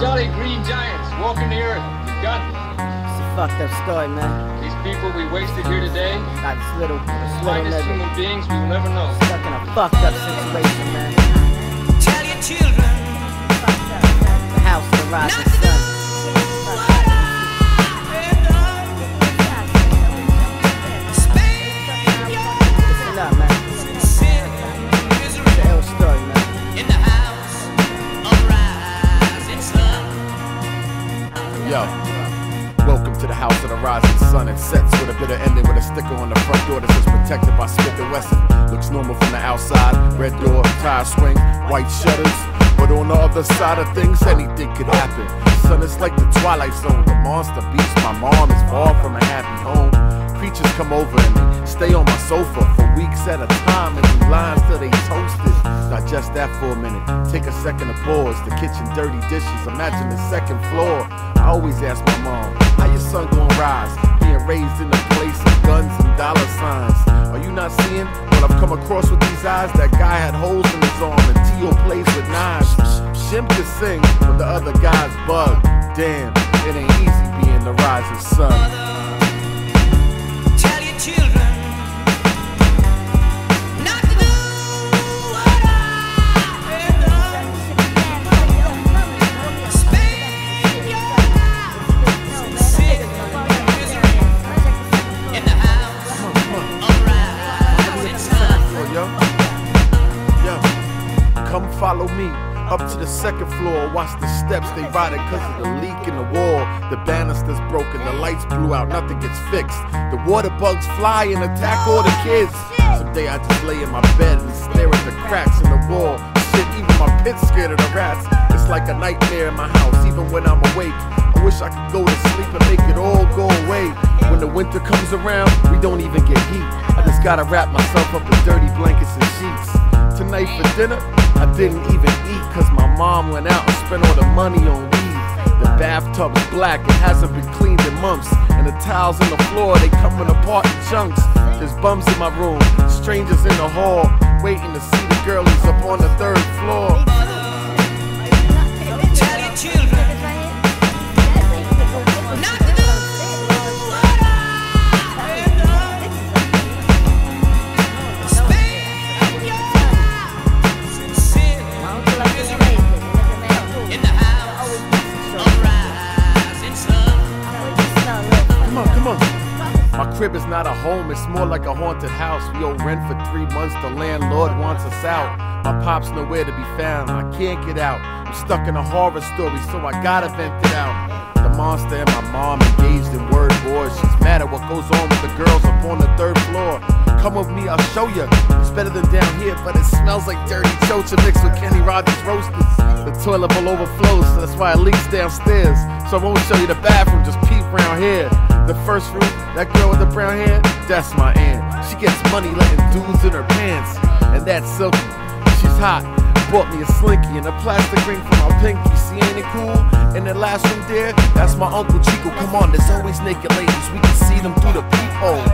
jolly green giants walking the earth with guns. It's a fucked up story, man. These people we wasted here today, Got this little, this little finest nigga human beings we'll never know. stuck in a fucked up situation, man. Tell your children The house of the rising sun. Yo, welcome to the house of the rising sun. It sets with a bit of ending with a sticker on the front door that says protected by Smith Wesson. Looks normal from the outside. Red door, tire swing, white shutters. But on the other side of things, anything could happen. Son, it's like the Twilight Zone. The monster beast. My mom is far from a happy home. Creatures come over and stay on my sofa for weeks at a time and do lines till they toasted. Digest that for a minute. Take a second to pause. The kitchen dirty dishes. Imagine the second floor. I always ask my mom, how your son gonna rise? Being raised in a place of guns and dollar signs. Are you not seeing what I've come across with these eyes? That guy had holes in his arm and Tio plays with knives. Shim can sing, but the other guys bug. Damn, it ain't easy being the rising sun. Follow me. Up to the second floor, watch the steps, they rotted cause of the leak in the wall. The banister's broken, the lights blew out, nothing gets fixed. The water bugs fly and attack all the kids. Someday I just lay in my bed and stare at the cracks in the wall. Shit, even my pit's scared of the rats. It's like a nightmare in my house, even when I'm awake. I wish I could go to sleep and make it all go away. When the winter comes around, we don't even get heat. I just gotta wrap myself up in dirty blankets and sheets. Tonight for dinner, I didn't even eat cause my mom went out and spent all the money on weed. The bathtub's black, it hasn't been cleaned in months. And the tiles on the floor, they coming apart in chunks. There's bums in my room, strangers in the hall, waiting to see the girlies up on the third floor. My crib is not a home, it's more like a haunted house. We owe rent for three months, the landlord wants us out. My pop's nowhere to be found, I can't get out. I'm stuck in a horror story, so I gotta vent it out. The monster and my mom engaged in word wars. She's mad at what goes on with the girls up on the third floor. Come with me, I'll show you. It's better than down here, but it smells like dirty chocha mixed with Kenny Rogers roasters. The toilet bowl overflows, so that's why it leaks downstairs. So I won't show you the bathroom, just peep around here. The first room, that girl with the brown hair, that's my aunt. She gets money letting dudes in her pants. And that's Silky, she's hot. Bought me a slinky and a plastic ring for my pinky. See, ain't it cool? And the last room there, that's my Uncle Chico. Come on, there's always naked ladies. We can see them through the peephole.